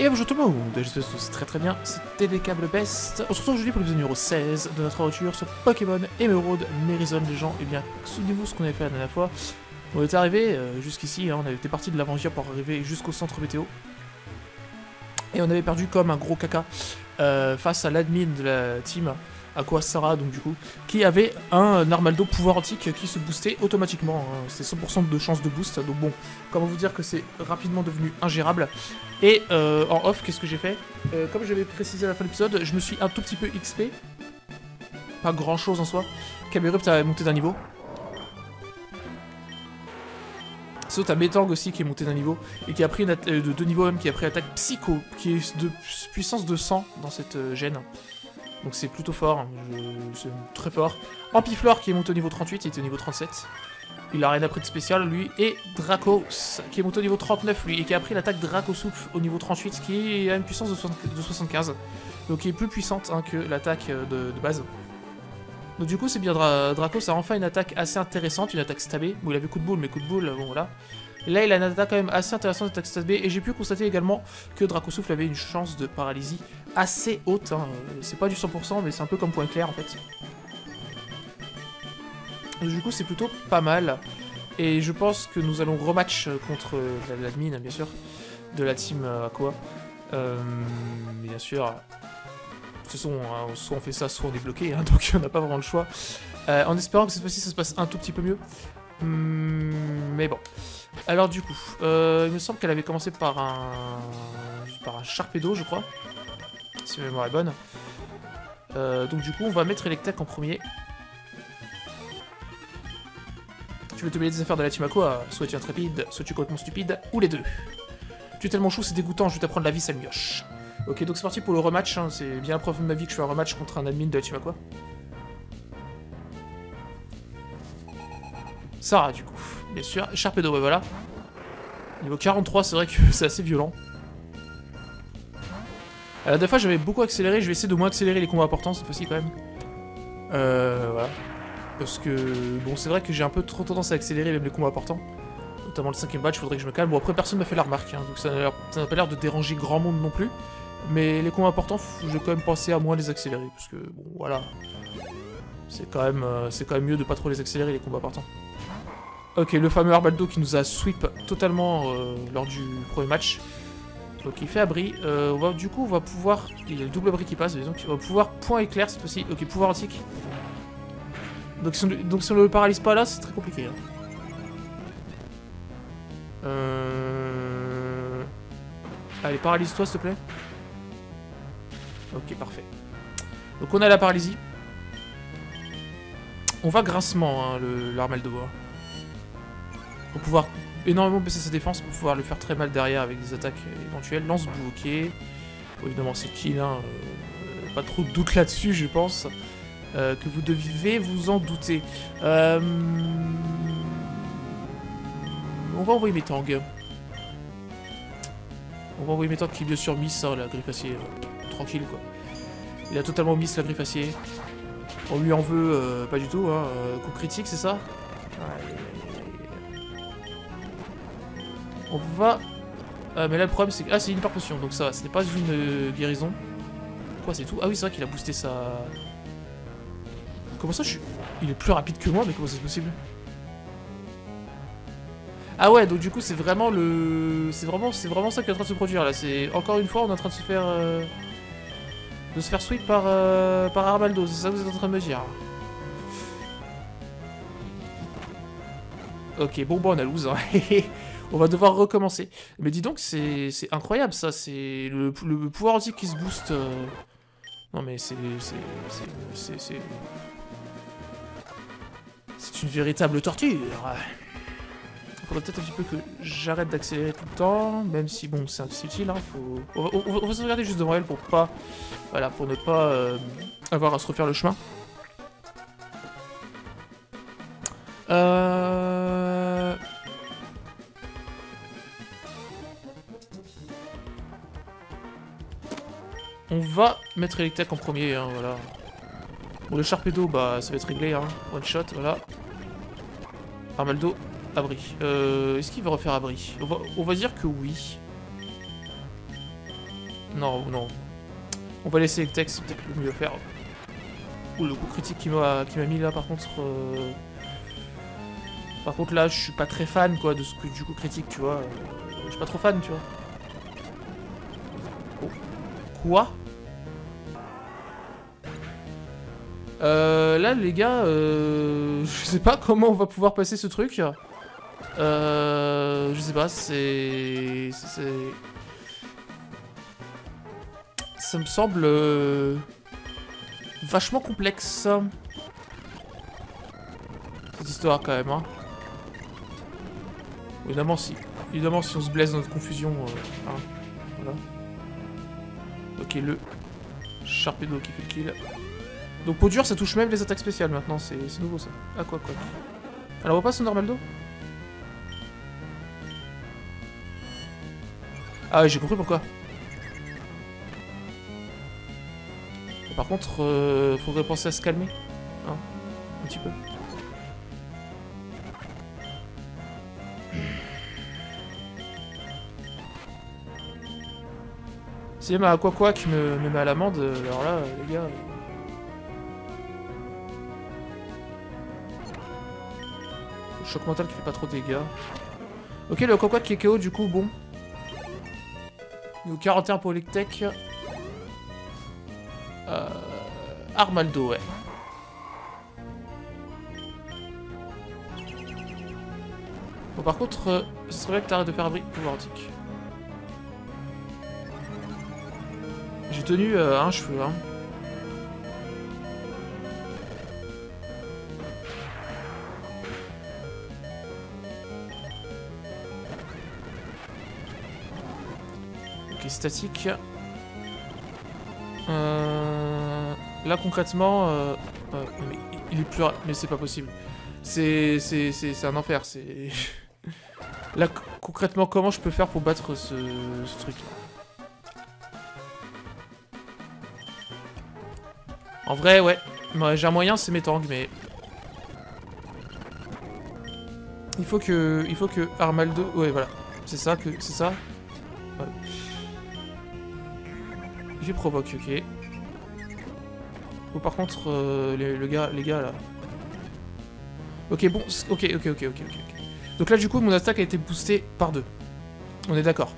Et bonjour tout le monde, j'espère que c'est très très bien, c'était les câbles best. On se retrouve aujourd'hui pour l'épisode numéro 16 de notre aventure sur Pokémon Emerald Merizon les gens. Et bien, souvenez-vous ce qu'on avait fait la dernière fois. On était arrivé euh, jusqu'ici, hein, on avait été parti de l'Avengia pour arriver jusqu'au centre météo. Et on avait perdu comme un gros caca euh, face à l'admin de la team Aquasara, donc du coup, qui avait un Armaldo pouvoir antique qui se boostait automatiquement. hein. C'est 100% de chance de boost, donc bon, comment vous dire que c'est rapidement devenu ingérable. Et euh, en off, qu'est-ce que j'ai fait? Euh, Comme j'avais précisé à la fin de l'épisode, je me suis un tout petit peu XP. Pas grand chose en soi. Camerupt a monté d'un niveau. Sinon, t'as Metang aussi qui est monté d'un niveau et qui a pris une euh, de deux niveaux même, qui a pris attaque psycho, qui est de puissance de 100 dans cette gêne. Donc c'est plutôt fort, hein. C'est très fort. Ampiflore qui est monté au niveau 38, il était au niveau 37. Il a rien appris de spécial, lui. Et Dracos, qui est monté au niveau 39, lui, et qui a pris l'attaque Dracosouffle au niveau 38, qui a une puissance de, 60 de 75. Donc qui est plus puissante hein, que l'attaque euh, de, base. Donc du coup, c'est bien Dra Dracos a enfin une attaque assez intéressante, une attaque stabée. Bon, il avait coup de boule, mais coup de boule, bon voilà. Là, il a une attaque quand même assez intéressante, attaque stabée. Et j'ai pu constater également que Dracosouffle avait une chance de paralysie assez haute. hein. C'est pas du 100%, mais c'est un peu comme point clair en fait. Du coup, c'est plutôt pas mal. Et je pense que nous allons rematch euh, contre euh, la- l'admin, bien sûr, de la team euh, Aqua. Bien sûr, toute façon, hein, soit on fait ça, soit on est bloqué, hein, donc on n'a pas vraiment le choix. En espérant que cette fois-ci, ça se passe un tout petit peu mieux. Hum, mais bon. Alors du coup, il me semble qu'elle avait commencé par un... par un Sharpedo, je crois. Si ma mémoire est bonne. Euh, donc du coup, on va mettre Electek en premier. Tu veux te des affaires de la team Aqua, soit tu es intrépide, soit tu es complètement stupide, ou les deux. Tu es tellement chou, c'est dégoûtant, je vais t'apprendre la vie, sale mioche. Ok, donc c'est parti pour le rematch, hein, c'est bien la preuve de ma vie que je fais un rematch contre un admin de la Aqua. Sarah, du coup, bien sûr. Sharpedo, ouais, voilà. Niveau 43, c'est vrai que c'est assez violent. Euh, la dernière fois, j'avais beaucoup accéléré, je vais essayer de moins accélérer les combats importants cette fois-ci quand même. Euh, voilà. Parce que, bon, c'est vrai que j'ai un peu trop tendance à accélérer même les combats importants. Notamment le cinquième match, faudrait que je me calme. Bon, après, personne m'a fait la remarque, hein, donc ça n'a pas l'air de déranger grand monde non plus. Mais les combats importants, je vais quand même penser à moins les accélérer, parce que, bon, voilà. C'est quand, même, euh, quand même mieux de pas trop les accélérer, les combats importants. Ok, le fameux Arbaldo qui nous a sweep totalement euh, lors du premier match. Donc il fait abri. Euh, du coup, on va pouvoir... Il y a le double abri qui passe, donc on va pouvoir point éclair cette fois-ci. Ok, pouvoir antique. Donc si, on, donc si on le paralyse pas là, c'est très compliqué. hein. Euh... Allez, paralyse-toi s'il te plaît. Ok, parfait. Donc on a la paralysie. On va grincement, hein, le- l'Armaldo. hein. Pour pouvoir énormément baisser sa défense, pour pouvoir le faire très mal derrière avec des attaques éventuelles. Lance-boue, ok. Bon, évidemment, c'est kill, hein. euh, pas trop de doute là-dessus, je pense. Euh, que vous devez vous en douter. Euh, On va envoyer mes tangs. On va envoyer mes tangs qui, bien sûr, miss hein, la griffe acier. tranquille, quoi. Il a totalement miss la griffe acier. On lui en veut pas du tout, hein. coup critique, c'est ça? On va... Ah, mais là, le problème, c'est que... Ah, c'est une hyper potion, donc ça. Ce n'est pas une euh, guérison. Quoi, c'est tout? Ah oui, c'est vrai qu'il a boosté sa... Comment ça, je suis... Il est plus rapide que moi, mais comment c'est possible? Ah ouais, donc du coup, c'est vraiment le... C'est vraiment, c'est vraiment ça qui est en train de se produire, là. C'est... Encore une fois, on est en train de se faire... euh, De se faire sweep par, euh, par c'est ça que vous êtes en train de me dire? Ok, bon, bon, on a lose. hein. On va devoir recommencer. Mais dis donc, c'est incroyable ça. C'est le, le pouvoir antique qui se booste. euh. Non, mais c'est. c'est- c'est- C'est. Une véritable torture. Faudrait peut-être un petit peu que j'arrête d'accélérer tout le temps, même si bon, c'est utile. Hein, faut... on, va, on va- on va se regarder juste devant elle pour pas. Voilà, pour ne pas euh, avoir à se refaire le chemin. Euh... On va mettre Electek en premier, hein, voilà. Bon, le Sharpedo, bah, ça va être réglé, hein. One shot, voilà. Armaldo, abri. Euh, Est-ce qu'il va refaire abri? On va, dire que oui. Non, non. On va laisser le texte, c'est peut-être le mieux à faire. Ou le coup critique qui m'a mis là, par contre... euh, Par contre, là, je suis pas très fan, quoi, de ce que du coup critique, tu vois. Je suis pas trop fan, tu vois. Quoi Euh, là, les gars, euh, je sais pas comment on va pouvoir passer ce truc. Euh, je sais pas, c'est... Ça me semble... euh, vachement complexe. Cette histoire, quand même, hein. Évidemment, si... Évidemment, si on se blesse dans notre confusion... hein, voilà. Ok, le... Sharpedo qui fait le kill. Donc pour dur, ça touche même les attaques spéciales maintenant, c'est nouveau ça. Ah quoi quoi. Alors on passe au normal dos Ah j'ai compris pourquoi. Par contre, euh, faudrait penser à se calmer. Hein, un petit peu. Si y a quoi qui me, me met à l'amende, alors là, les gars... Choc mental qui fait pas trop de dégâts. Ok, le Quaquat qui est KO, du coup, bon. Niveau 41 pour Electek. Euh... Armaldo, ouais. Bon, par contre, euh, ce serait bien que t'arrêtes de faire abri pouvoir antique. J'ai tenu euh, un cheveu, hein. Ok, statique. Euh... Là, concrètement... Euh... mais il est plus... Mais c'est pas possible. C'est... C'est un enfer, c'est... Là, concrètement, comment je peux faire pour battre ce truc En vrai, ouais. J'ai un moyen, c'est mes tanks, mais... Il faut que... Il faut que Armaldo... Ouais, voilà. C'est ça, que c'est ça. Ouais. Je provoque, ok. Ou par contre, euh, les, le gars, les gars là. Ok, bon, ok, ok, ok, ok. ok. Donc là, du coup, mon attaque a été boostée par deux. On est d'accord.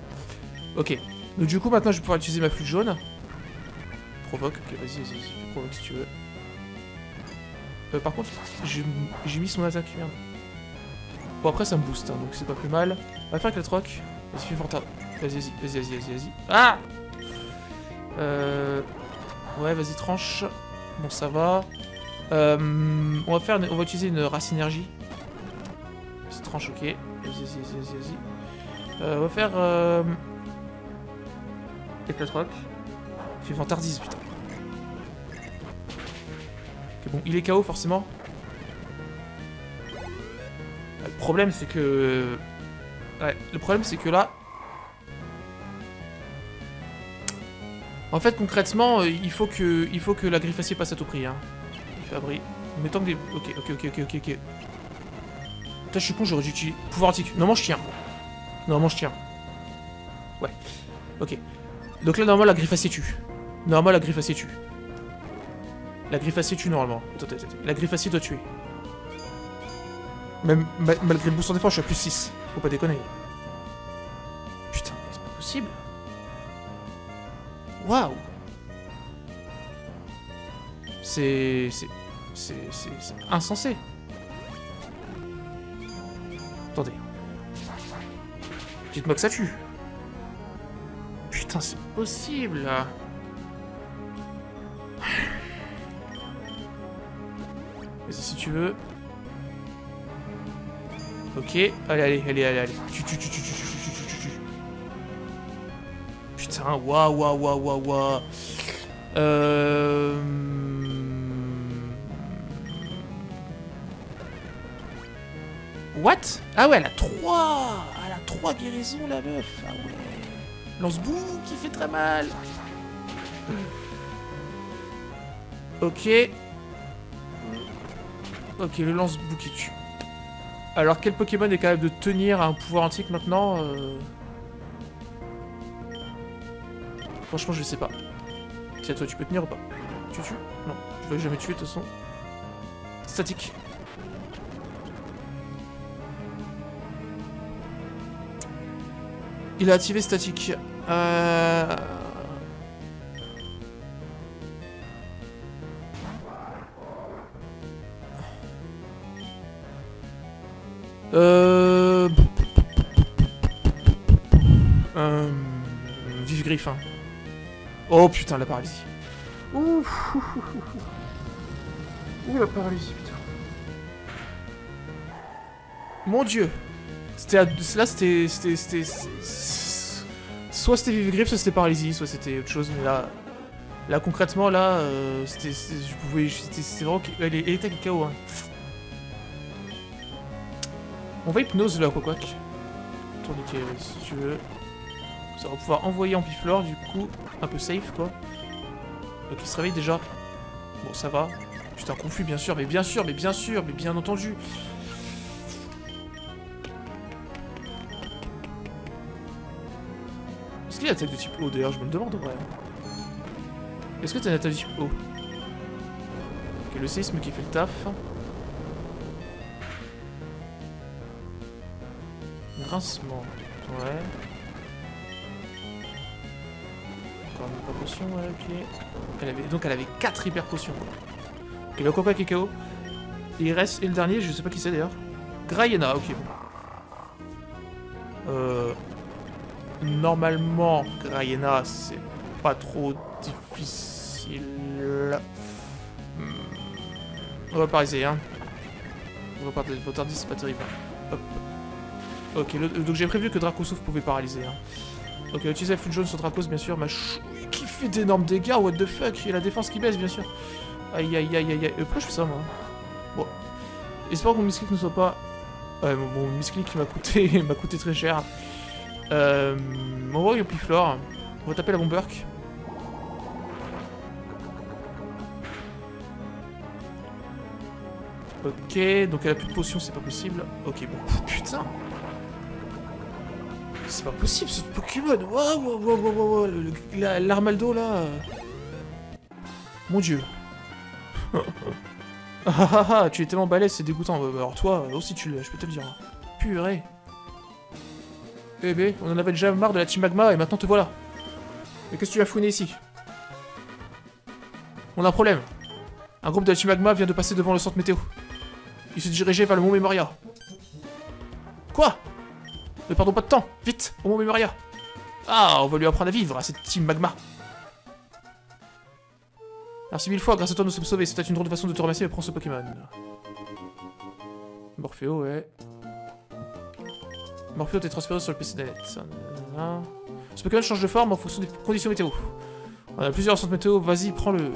Ok. Donc du coup, maintenant, je vais pouvoir utiliser ma flûte jaune. Provoque, ok, vas-y, vas-y, vas-y, si tu veux. Euh, par contre, j'ai mis son attaque, merde. Bon, après, ça me booste, hein, donc c'est pas plus mal. On va faire avec la troc. Vas-y, fais. Vas-y, vas-y, vas-y, vas-y, vas-y, vas-y. Ah Euh... Ouais, vas-y, tranche. Bon, ça va. Euh, on va faire, une- on va utiliser une race énergie. C'est tranche, ok. Vas-y, vas-y, vas-y, vas-y, vas-y. Euh, on va faire... Euh... Avec la troc. Fais vantardise, putain. Bon, il est KO, forcément. Euh, Le problème, c'est que... Ouais, le problème, c'est que là... En fait, concrètement, euh, il faut que, il faut que la griffe acier passe à tout prix. Hein. Il fait abri. Mais tant que des... Ok, ok, ok, ok, ok, ok. Putain, je suis con, j'aurais dû utiliser... Pouvoir antique. Normalement, je tiens. Normalement, je tiens. Ouais. Ok. Donc là, normalement, la griffe acier tue. Normalement, la griffe acier tue. La griffe acier tue, normalement. Attends, attends. La griffe acier doit tuer. Même ma- malgré le boost en défense, je suis à plus 6. Faut pas déconner. Putain, mais c'est pas possible. Waouh C'est... C'est... C'est... C'est c'est insensé. Attendez. Dites-moi que ça tue. Putain, c'est possible là. Veux. Ok, allez, allez, allez, allez, allez. Putain, waouh, waouh, waouh, waouh, waouh. Euh... What? Ah ouais, elle a 3 Elle a 3 guérisons, la meuf Ah ouais Lance-boue qui fait très mal Ok. Ok, le lance-boue qui tue. Alors, quel Pokémon est capable de tenir un pouvoir antique maintenant euh... Franchement, je sais pas. Tiens, toi, tu peux tenir ou pas? Tu tues? Non, je vais jamais tuer de toute façon. Statique. Il a activé statique. Euh... Euh... euh... Vive Griffin. Oh putain, la paralysie. Ouh, ouh, la paralysie, putain. Mon dieu. C'était là c'était c'était soit c'était vive griffe, soit c'était paralysie, soit c'était autre chose mais là là concrètement là euh, c'était je pouvais c'était vraiment elle, était KO hein. On va hypnose là quoi quoi. Tourniquet si tu veux. Ça va pouvoir envoyer en piflore du coup un peu safe quoi. Ok il se réveille déjà. Bon ça va. Putain confus bien sûr mais bien sûr mais bien sûr mais bien entendu. qu'il y a attaque de type O D'ailleurs, je me le demande en vrai. Est-ce que t'as une attaque de type O? Ok, le séisme qui fait le taf. Ouais. Encore une hyper potion, ouais, ok. Donc elle avait 4 hyper potions. Ok, le copain qui KO. Il reste, et le dernier, je sais pas qui c'est d'ailleurs. Grayena, ok. Euh, Normalement, Grayena, c'est pas trop difficile. Hmm. On va pas hein. On va pas votre indice, c'est pas terrible. Hop. Ok, donc j'ai prévu que Dracosouf pouvait paralyser. Hein. Ok, utiliser la flûte jaune sur Dracos, bien sûr. Ma qui fait d'énormes dégâts, what the fuck Et la défense qui baisse, bien sûr. Aïe, aïe, aïe, aïe, aïe. Euh, pourquoi je fais ça, moi? Bon. Espère que mon misclick ne soit pas... Ouais, mon, mon m'a coûté, m'a coûté très cher. Euh, on va au Piflore. On va taper la Bomberk. Ok, donc elle a plus de potions, c'est pas possible. Ok, bon, putain C'est pas possible, ce Pokémon Waouh, waouh, waouh, waouh L'armaldo, là... Mon dieu ah, ah, ah, tu es tellement balèze, c'est dégoûtant. Alors toi, aussi tu l'as, je peux te le dire. Purée eh on en avait déjà marre de la Team Magma et maintenant te voilà. Mais qu'est-ce que tu as fouiné ici? On a un problème. Un groupe de la Team Magma vient de passer devant le centre météo. Il se dirigeait vers le Mont Memoria. Quoi? Ne perdons pas de temps Vite Au Mont Memoria Ah, on va lui apprendre à vivre à cette Team Magma. Merci mille fois, grâce à toi nous sommes sauvés. C'était une drôle de façon de te remercier, mais prends ce Pokémon. Morpheo, ouais. Morpheo est transféré sur le PC d'Annette. Ce Pokémon change de forme en fonction des conditions météo. On a plusieurs centres météo, vas-y, prends-le.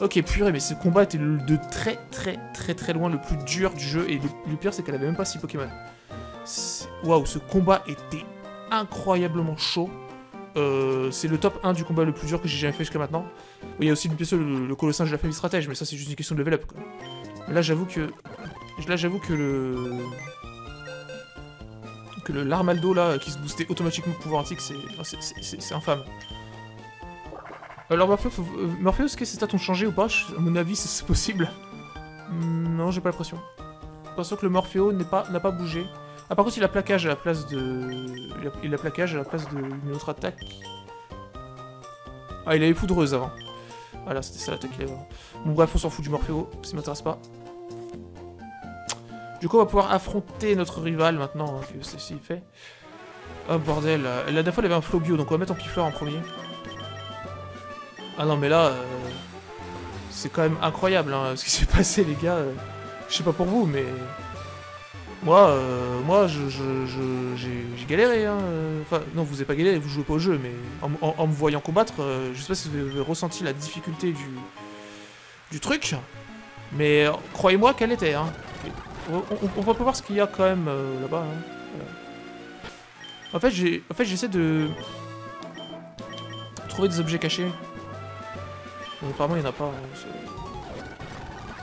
Ok, purée, mais ce combat était de très très très très loin le plus dur du jeu, et le, pire c'est qu'elle avait même pas 6 Pokémon. Waouh, ce combat était incroyablement chaud. Euh, c'est le top 1 du combat le plus dur que j'ai jamais fait jusqu'à maintenant. Il y a aussi le, le, le colossin de la famille stratège, mais ça c'est juste une question de level up. Là j'avoue que... Là j'avoue que le que le l'Armaldo là qui se boostait automatiquement pouvoir antique, c'est infâme. Alors Morpheus, euh, Morpheus qu'est-ce que ces stats ont changé ou pas? À mon avis, c'est possible. Non, j'ai pas l'impression. J'ai l'impression que le Morpheo n'a pas bougé. Ah, par contre, il a plaquage à la place de... Il a, plaquage à la place d'une autre attaque. Ah, il avait poudreuse avant. Voilà, c'était ça l'attaque qu'il avait avant. Bon, bref, on s'en fout du Morpheo, ça m'intéresse pas. Du coup, on va pouvoir affronter notre rival maintenant, hein, que ceci fait. Oh bordel, la dernière fois elle avait un flow bio, donc on va mettre en pifleur en premier. Ah non mais là, euh, c'est quand même incroyable hein, ce qui s'est passé les gars. Euh, je sais pas pour vous, mais moi, euh, moi, je, j'ai galéré. Hein, enfin, non, vous avez pas galéré, vous jouez pas au jeu, mais en, me voyant combattre, je sais pas si vous avez ressenti la difficulté du, du truc, mais croyez-moi qu'elle était. Hein. On, va pas voir ce qu'il y a quand même euh, là-bas. Hein. En fait, j'ai, en fait, j'essaie de trouver des objets cachés. Apparemment, il n'y en a pas. Hein,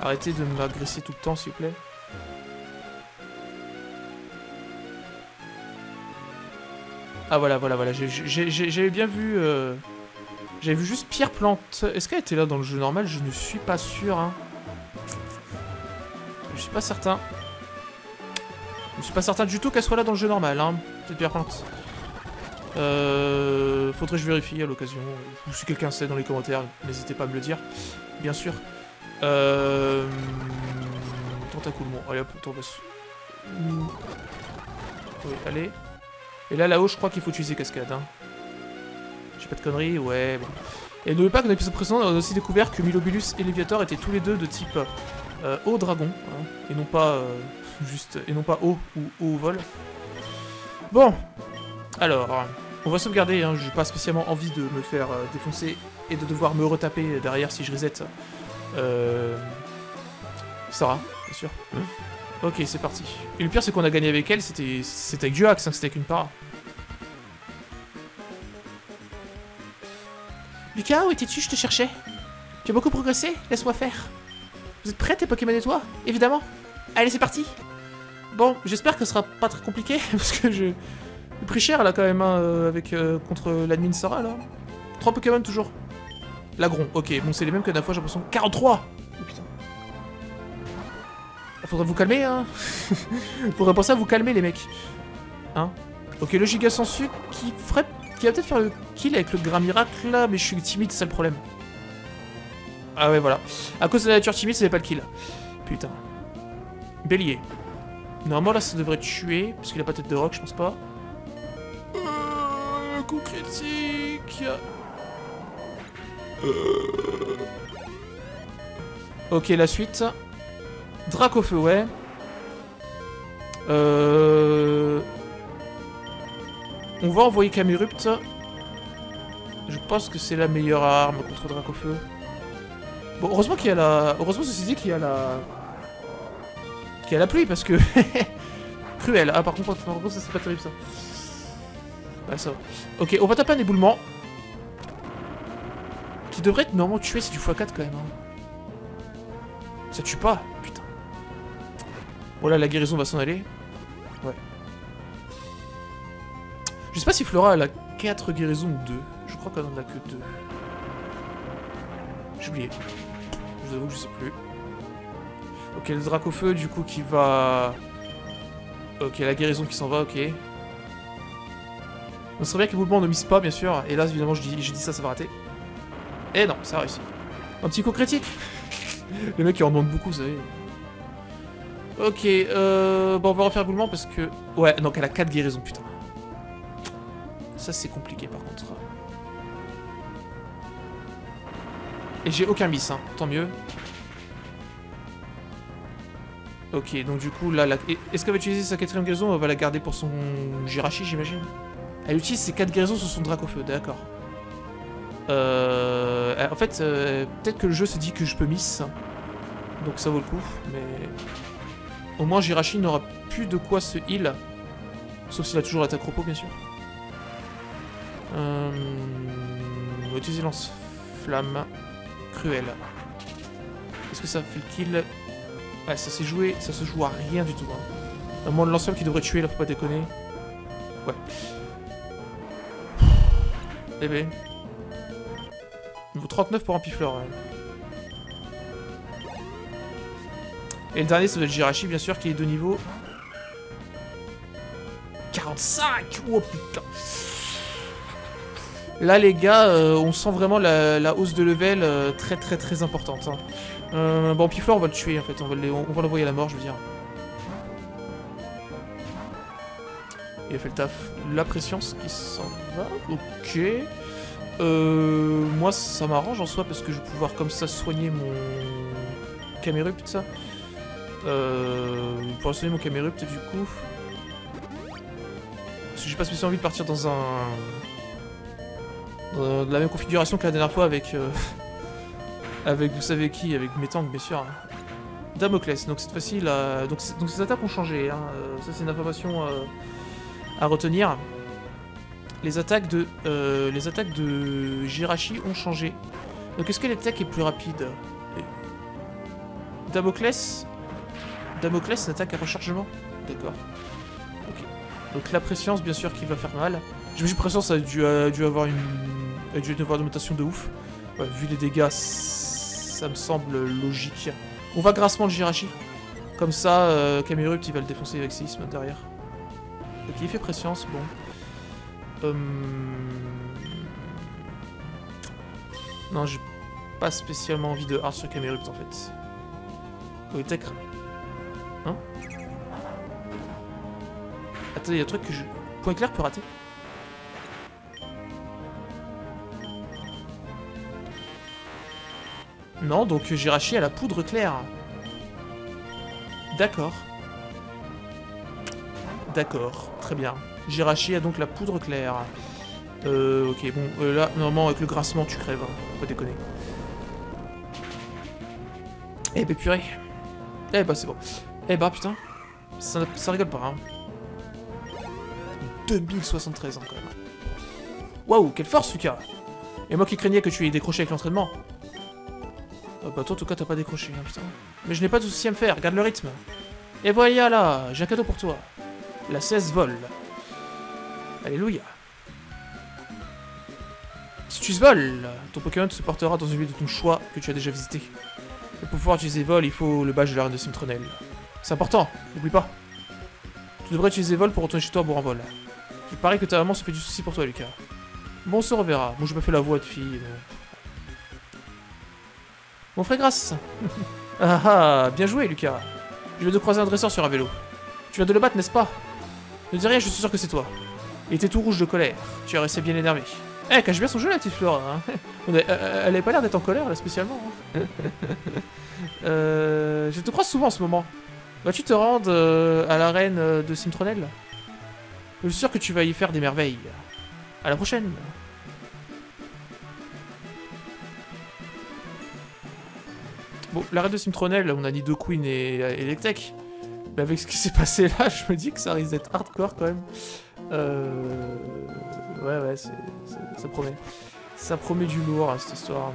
Arrêtez de m'agresser tout le temps, s'il vous plaît. Ah voilà, voilà, voilà. J'avais bien vu... Euh, J'avais vu juste Pierre Plante. Est-ce qu'elle était là dans le jeu normal? Je ne suis pas sûr. Hein. Je suis pas certain. Je suis pas certain du tout qu'elle soit là dans le jeu normal, hein, cette Pierre Plante. Euh, faudrait que je vérifie à l'occasion. Ou si quelqu'un sait dans les commentaires, n'hésitez pas à me le dire. Bien sûr. Euh... Tentacoulement. Allez hop, on va... Oui, allez. Et là, là-haut, je crois qu'il faut utiliser cascade. Hein. J'ai pas de conneries, ouais. Et n'oubliez pas que dans l'épisode précédent, on a aussi découvert que Milobulus et Léviator étaient tous les deux de type euh, haut dragon, hein, et non pas euh, juste, et non pas haut ou haut vol. Bon, alors, on va sauvegarder, hein, j'ai pas spécialement envie de me faire euh, défoncer et de devoir me retaper derrière si je reset. Euh... Sarah, bien sûr. Ok, c'est parti. Et le pire, c'est qu'on a gagné avec elle, c'était avec du axe, hein, c'était avec une para. Lucas, où étais-tu? Je te cherchais. Tu as beaucoup progressé? Laisse-moi faire. Vous êtes prêts, tes Pokémon et toi? Évidemment. Allez, c'est parti Bon, j'espère que ce sera pas très compliqué, parce que je... J'ai pris cher, là, quand même, hein, euh, avec, euh, contre l'admin Sarah, là. Trois Pokémon, toujours. Lagron, ok. Bon, c'est les mêmes que la fois, j'ai l'impression. 43 Oh, putain. Faudrait vous calmer, hein Faudrait penser à vous calmer, les mecs. Hein Ok, le Giga Sensu qui ferait... Qui va peut-être faire le kill avec le Grain Miracle, là, mais je suis timide, c'est ça le problème. Ah ouais, voilà. À cause de la nature timide, ça pas le kill. Putain. Bélier. Normalement, là, ça devrait tuer, parce qu'il a pas tête de rock, je pense pas. Euh, coup critique. Euh. Ok, la suite. Dracofeu, ouais. Euh... On va envoyer Camerupt. Je pense que c'est la meilleure arme contre Dracofeu. Bon, heureusement qu'il y a la... Heureusement, ceci dit, qu'il y a la... Qu'il y a la pluie, parce que... Cruel. Ah, par contre, ça, c'est pas terrible, ça. Ah, ça va. Ok, on va taper un éboulement. Qui devrait être normalement tué, c'est du x4 quand même. Hein. Ça tue pas, putain. Voilà, la guérison va s'en aller. Ouais. Je sais pas si Flora elle a 4 guérisons ou 2. Je crois qu'elle en a que 2. J'ai oublié. Je vous avoue que je sais plus. Ok, le Dracofeu du coup qui va... Ok, la guérison qui s'en va, ok. On serait bien que le ne mise pas, bien sûr. Et là, évidemment, je dis ça, ça va rater. Et non, ça a réussi. Un petit coup critique Le mec, il en demande beaucoup, vous savez. Ok, euh... Bon, on va refaire boulement parce que... Ouais, donc elle a 4 guérisons, putain. Ça, c'est compliqué, par contre. Et j'ai aucun miss, hein. Tant mieux. Ok, donc du coup, là... Est-ce qu'elle va utiliser sa quatrième guérison On va la garder pour son Jirachi, j'imagine? Elle utilise ses 4 guérisons sur son Dracofeu, d'accord. Euh... En fait, euh, peut-être que le jeu se dit que je peux miss. Donc ça vaut le coup, mais... Au moins, Jirachi n'aura plus de quoi se heal. Sauf s'il a toujours l'attaque repos, bien sûr. Euh... On va utiliser lance-flamme. Cruel. Est-ce que ça fait le kill? Ouais, ça s'est joué, ça se joue à rien du tout. Hein. À moins de l'ensemble qui devrait tuer, là, faut pas déconner. Ouais. Eh ben. Niveau 39 pour un pifleur. Et le dernier, ça doit être Jirachi, bien sûr, qui est de niveau... 45 Oh putain Là, les gars, euh, on sent vraiment la, hausse de level euh, très très très importante. Hein. Euh, bon, Piflor, on va le tuer, en fait. On va l'envoyer à la mort, je veux dire. Il a fait le taf. La préscience qui s'en va. Ok. moi, ça m'arrange en soi, parce que je vais pouvoir comme ça soigner mon... Camérupt. Euh, pour soigner mon Camérupt, du coup... Parce que j'ai pas spécialement envie de partir dans un dans la même configuration que la dernière fois avec... Euh, avec vous savez qui, avec mes tanks bien sûr. Damoclès, donc cette fois-ci, là... donc, donc ces attaques ont changé, hein. Euh, ça c'est une information euh, à retenir. Les attaques de les attaques de Jirachi ont changé. Donc est-ce que l'attaque est plus rapide? Damoclès Damoclès, attaque à rechargement D'accord. Ok. Donc la préscience, bien sûr, qui va faire mal. J'ai pression, ça a dû, avoir une avec une augmentation de ouf. Vu les dégâts, ça me semble logique. On va grassement le Jirachi. Comme ça, euh, il va le défoncer avec séisme derrière. Ok, il fait préscience, bon. Hum... Non, j'ai pas spécialement envie de hard sur Camerupt en fait. Oui, Hein Attends, il y a un truc que je... Point clair peut rater Non, donc Jirachi à la poudre claire. D'accord. D'accord, très bien. Jirachi a donc la poudre claire. Euh, ok, bon, euh, là, normalement, avec le grassement, tu crèves, hein. Faut déconner. Eh purée. Eh bah c'est bon. Eh bah putain. Ça, rigole pas, hein. 2073 ans, quand même. Waouh, quelle force, Lucas Et moi qui craignais que tu aies décroché avec l'entraînement. Oh bah toi, en tout cas, t'as pas décroché, hein, putain. Mais je n'ai pas de soucis à me faire, regarde le rythme. Et voilà là, j'ai un cadeau pour toi. La 16 vole. Alléluia. Si tu voles, ton Pokémon se portera dans une ville de ton choix que tu as déjà visité. pour pouvoir utiliser vol, il faut le badge de la reine de Simtronel. C'est important, n'oublie pas. Tu devrais utiliser vol pour retourner chez toi pour un vol. Il paraît que ta maman se fait du souci pour toi, Lucas. Bon, on se reverra. Bon, je me fais la voix de fille. Mon frère Grasse Ah ah, bien joué, Lucas Je vais te croiser un dresseur sur un vélo. Tu viens de le battre, n'est-ce pas? Ne dis rien, je suis sûr que c'est toi. Il était tout rouge de colère. Tu es resté bien énervé. Eh, elle cache bien son jeu, la petite Flora. Hein. Euh, euh, elle avait pas l'air d'être en colère, là, spécialement. Hein. euh, je te croise souvent en ce moment. Vas-tu te rendre euh, à l'arène de Simtronel Je suis sûr que tu vas y faire des merveilles. À la prochaine Bon, l'arrêt de Simtronel, on a dit deux Queen et, et Mais avec ce qui s'est passé là, je me dis que ça risque d'être hardcore quand même. Euh... Ouais, ouais, ça promet. Ça promet du lourd, hein, cette histoire.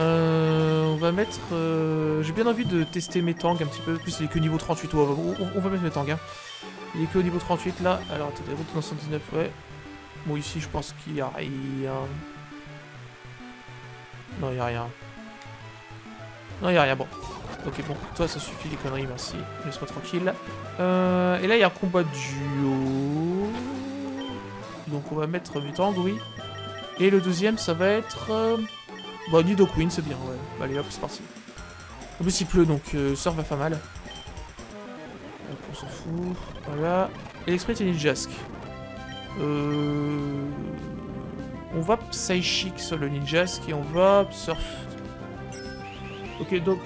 Euh, on va mettre... Euh, j'ai bien envie de tester mes tanks un petit peu. plus, il est que niveau 38. On va, on, va mettre mes tanks. Hein. Il est que au niveau 38 là. Alors, attendez, route dans 119, ouais. Bon, ici, je pense qu'il y a rien. Non, il y a rien. Non, il y a rien. Bon. Ok, bon. Toi, ça suffit les conneries, merci. Laisse-moi tranquille. Euh, et là, il y a un combat duo. Donc, on va mettre Mutang, oui. Et le deuxième, ça va être... Bon, Nido Queen, c'est bien, ouais. Allez, hop, c'est parti. En plus, il pleut, donc euh, Surf va faire mal. Hop, on s'en fout. Voilà. Et l'esprit et Ninjask. Euh... On va Psychic sur le Ninjask et on va Surf. Ok, donc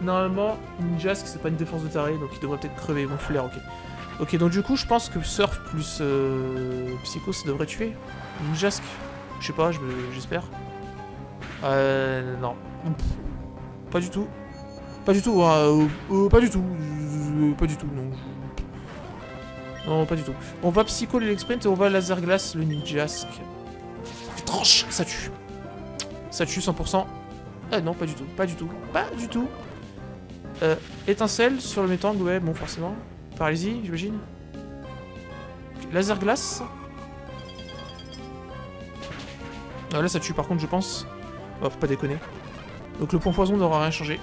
Normalement, Ninjask, c'est pas une défense de taré, donc il devrait peut-être crever. Mon flair, ok. Ok, donc du coup, je pense que Surf plus euh, Psycho, ça devrait tuer. Ninjask Je sais pas, j'espère. Euh, non. Pas du tout. Pas du tout, hein, euh, euh, pas du tout. pas du tout, non. Pas du tout. On va Psycho l'Exprint et on va Laser Glace le Ninjask. Tranche Ça tue. Ça tue 100%. Ah non, pas du tout, pas du tout, pas du tout. Euh, étincelle sur le métang, ouais, bon, forcément. Paralysie, j'imagine. Laser glace. Ah, là, ça tue par contre, je pense. Oh, faut pas déconner. Donc le point poison n'aura rien changé.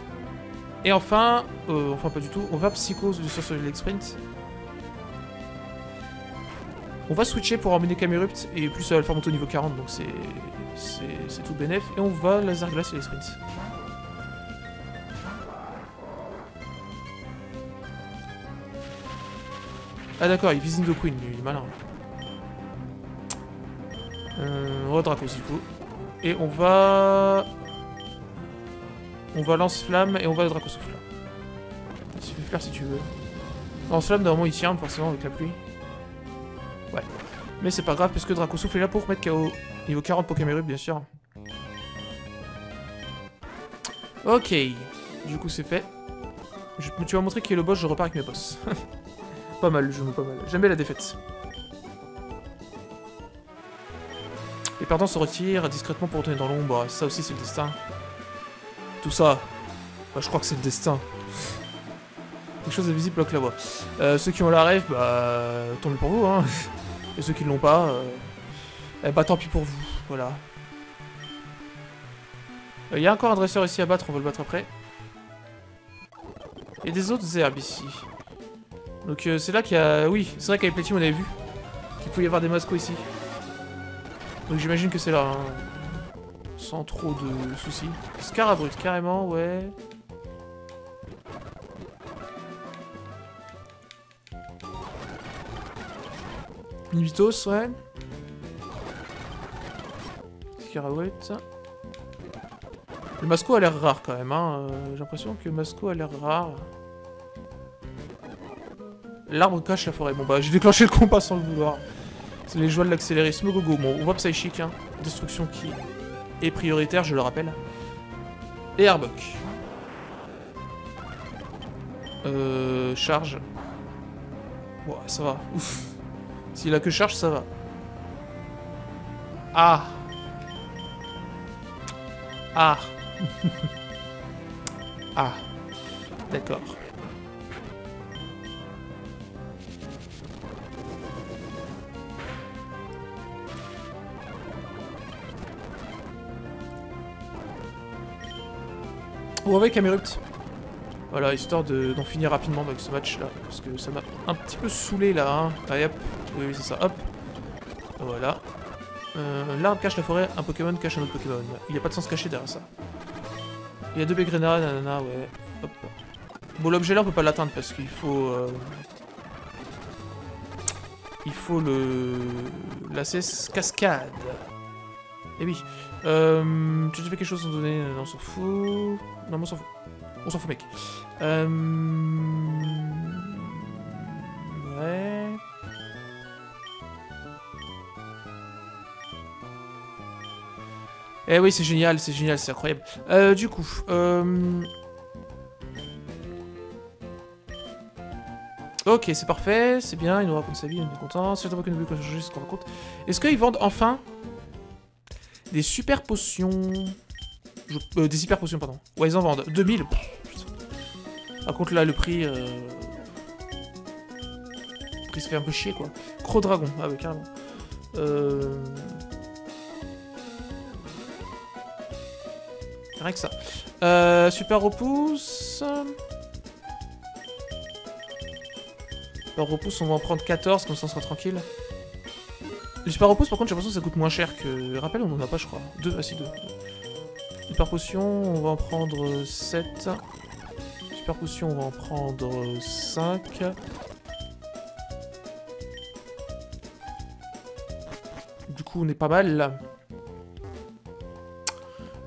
Et enfin, euh, enfin pas du tout, on va psychose du sur sprint. On va switcher pour emmener Camerupt et plus Alpha Moto niveau 40, donc c'est tout bénef. Et on va laser glace et les sprints. Ah d'accord, il visite de Queen, il est malin. Euh, on va Dracos du coup. Et on va... On va lance-flamme et on va Dracosouffle. Tu fais faire si tu veux. Lance-flamme, normalement il tient forcément avec la pluie. Ouais. Mais c'est pas grave parce que Dracosouffle est là pour mettre KO. Niveau 40 Pokémon bien sûr. Ok. Du coup c'est fait. Tu vas montrer qui est le boss, je repars avec mes boss. Pas mal, je joue pas mal. Bien la défaite. Perdants se retirent discrètement pour retourner dans l'ombre. Ça aussi, c'est le destin. Tout ça, je crois que c'est le destin. Quelque chose de visible bloque la voie. Euh, ceux qui ont la rêve, bah, tant mieux pour vous, hein. Et ceux qui l'ont pas, euh, eh bah tant pis pour vous, voilà. Il y a encore un dresseur ici à battre, on va le battre après. Et des autres herbes ici. Donc c'est là qu'il y a... Oui, c'est vrai qu'avec teams on avait vu qu'il pouvait y avoir des mascots ici. Donc j'imagine que c'est là, hein. Sans trop de soucis. Scarabrut, carrément, ouais. Nibitos, ouais. Scarabrut. Le Masco a l'air rare quand même, hein. Euh, j'ai l'impression que Masco a l'air rare. L'arbre cache la forêt. Bon bah j'ai déclenché le combat sans le vouloir. C'est les joies de l'accélérer. Smogogo, bon on voit Psychic, hein. Destruction qui est prioritaire, je le rappelle. Et Arbok. Euh... Charge. Ouais, ça va. Ouf. S'il a que charge, ça va. Ah Ah Ah D'accord. Ou avec Amerupt. Voilà, histoire d'en finir rapidement avec ce match là. Parce que ça m'a un petit peu saoulé là. Hein. Allez hop. Oui, oui c'est ça. Hop. Voilà. Euh, L'arbre cache la forêt, un Pokémon cache un autre Pokémon. Il n'y a pas de sens caché derrière ça. Il y a deux Begrenara, nanana, ouais. Hop. Bon, l'objet là, on peut pas l'atteindre parce qu'il faut... Euh... Il faut le... La CS cascade. Eh oui. Euh... Tu as fait quelque chose à donner Non, on s'en fout. Non, on s'en fout. On s'en fout, mec. Euh... Ouais... Eh oui, c'est génial, c'est génial, c'est incroyable. Euh, du coup, euh... Ok, c'est parfait, c'est bien, il nous raconte sa vie, on est content. C'est un peu que nous qu'on raconte. Est-ce qu'ils vendent enfin des super potions euh, Des hyper potions, pardon. Ouais, ils en vendent. 2000 Par contre, là, le prix... Euh... Le prix se fait un peu chier, quoi. Croc Dragon, ah ouais, carrément. Euh... Rien que ça. Euh, super repousse. Super repousse, on va en prendre 14, comme ça on sera tranquille. Super repousse, par contre, j'ai l'impression que ça coûte moins cher que... Rappel, on en a pas, je crois. Deux, ah si, deux. Super potion, on va en prendre 7. Super potion, on va en prendre 5. Du coup, on est pas mal.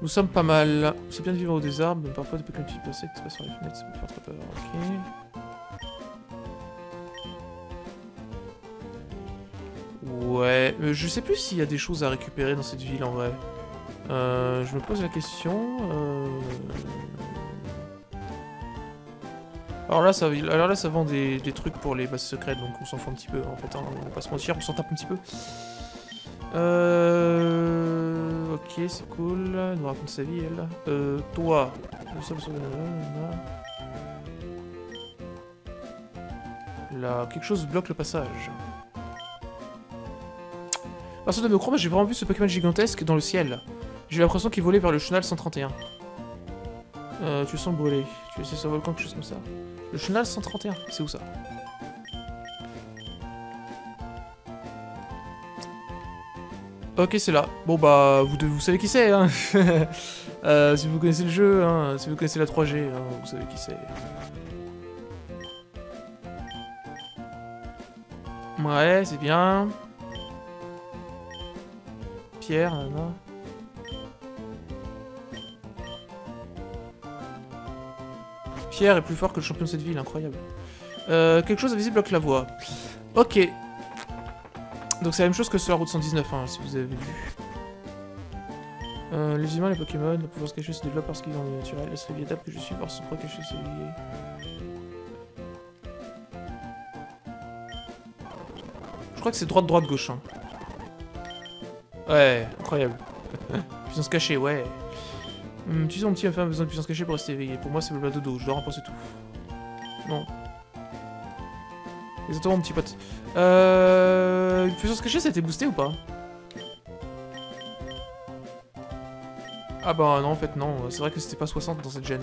Nous sommes pas mal. C'est bien de vivre au désert, mais parfois depuis qu'un petit passé que tu sur les fenêtres, ça peut faire très peur. Ok. Ouais, euh, je sais plus s'il y a des choses à récupérer dans cette ville en vrai. Euh, je me pose la question. Euh... Alors là, ça, alors là, ça vend des, des, trucs pour les bases secrètes, donc on s'en fout un petit peu en fait. Hein, on va pas se mentir, on s'en tape un petit peu. Euh... Ok, c'est cool. Elle nous raconte sa vie, elle. Euh, toi. Là, quelque chose bloque le passage. Personne ne me croit, mais j'ai vraiment vu ce Pokémon gigantesque dans le ciel. J'ai l'impression qu'il volait vers le chenal 131. Euh, tu sens brûler. Tu es sur un volcan, quelque chose comme ça. Le chenal 131, c'est où ça? Ok, c'est là. Bon, bah, vous, vous savez qui c'est, hein. euh, si vous connaissez le jeu, hein, si vous connaissez la 3G, hein, vous savez qui c'est. Ouais, c'est bien. Pierre, non Pierre est plus fort que le champion de cette ville, incroyable. Euh, quelque chose invisible bloque la voie. Ok, donc c'est la même chose que sur la route 119, hein, si vous avez vu. Euh, les humains, les Pokémon, le pouvoir se cacher se développe parce qu'ils ont le naturel. Est-ce l'étapes que je suis voir son quoi cacher se Je crois que c'est droite, droite, gauche. Hein. Ouais, incroyable. puissance cachée, ouais. Hum, tu sais, mon petit a besoin de puissance cachée pour rester éveillé. Pour moi, c'est le plat de. Je dois remplacer tout. Non. Exactement, mon petit pote. Euh... Une puissance cachée, ça a été boosté ou pas? Ah bah non, en fait, non. C'est vrai que c'était pas 60 dans cette gêne.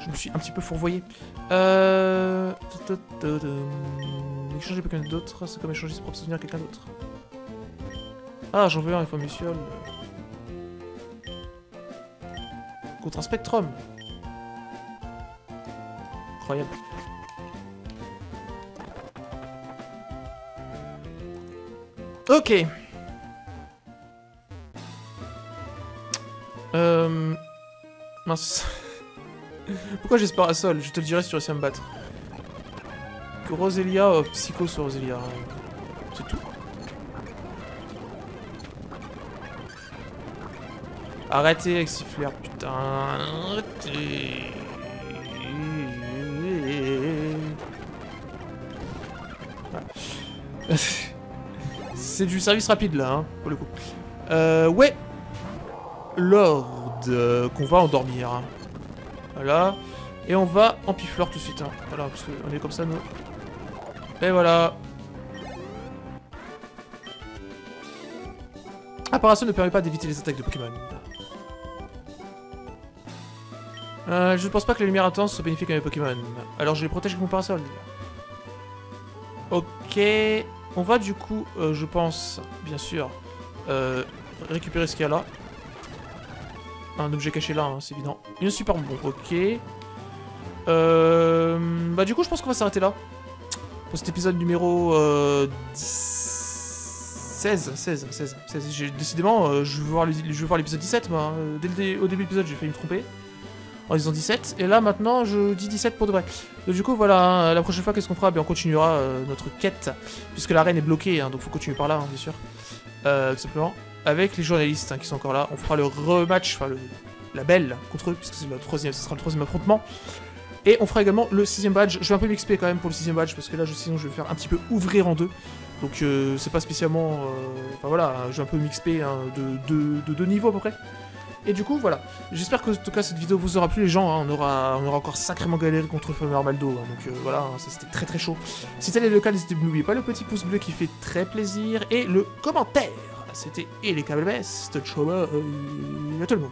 Je me suis un petit peu fourvoyé. Euh... Échanger quelqu'un d'autre, c'est comme échanger ses propres souvenirs à quelqu'un d'autre. Ah, j'en veux un, il faut Mutual. Contre un Spectrum. Incroyable. Ok. Euh... Mince. Pourquoi j'espère à sol Je te le dirai si tu réussis à me battre. Roselia, euh, Psycho sur Roselia. C'est tout. Arrêtez avec putain. Arrêtez. C'est du service rapide là, hein, pour le coup. Euh, ouais. Lord, euh, qu'on va endormir. Voilà. Et on va en pifleur tout de suite. Hein. Voilà, parce qu'on est comme ça, nous. Et voilà. Apparition ne permet pas d'éviter les attaques de Pokémon. Euh, je ne pense pas que la lumière intense soit bénéfique à mes Pokémon. Alors je les protège avec mon parasol. Ok. On va du coup, euh, je pense, bien sûr, euh, récupérer ce qu'il y a là. Un objet caché là, hein, c'est évident. Une super bon, ok. Bah du coup, je pense qu'on va s'arrêter là. Pour cet épisode numéro 16, 16, 16, 16. Décidément, je veux voir l'épisode 17, moi. Hein. Au début de l'épisode, j'ai failli me tromper en disant 17. Et là, maintenant, je dis 17 pour de vrai. Donc, du coup, voilà, hein, la prochaine fois, qu'est-ce qu'on fera? On continuera euh, notre quête, puisque la reine est bloquée, hein, donc faut continuer par là, hein, bien sûr. Euh, tout simplement. Avec les journalistes qui sont encore là. On fera le rematch, enfin, la belle contre eux, puisque le troisième, ce sera le troisième affrontement. Et on fera également le sixième badge. Je vais un peu m'expédier quand même pour le sixième badge, parce que là, sinon, je vais faire un petit peu ouvrir en deux. Donc, euh, c'est pas spécialement... Enfin, voilà, je vais un peu de, de deux niveaux à peu près. Et du coup, voilà. J'espère que, en tout cas, cette vidéo vous aura plu, les gens. Hein. on, aura, on aura encore sacrément galéré contre le fameux Armaldo. Hein. donc euh, voilà, hein, c'était très très chaud. Si tel est le cas, n'oubliez pas le petit pouce bleu qui fait très plaisir. Et le commentaire. C'était et les câbles. Ciao, à tout le monde.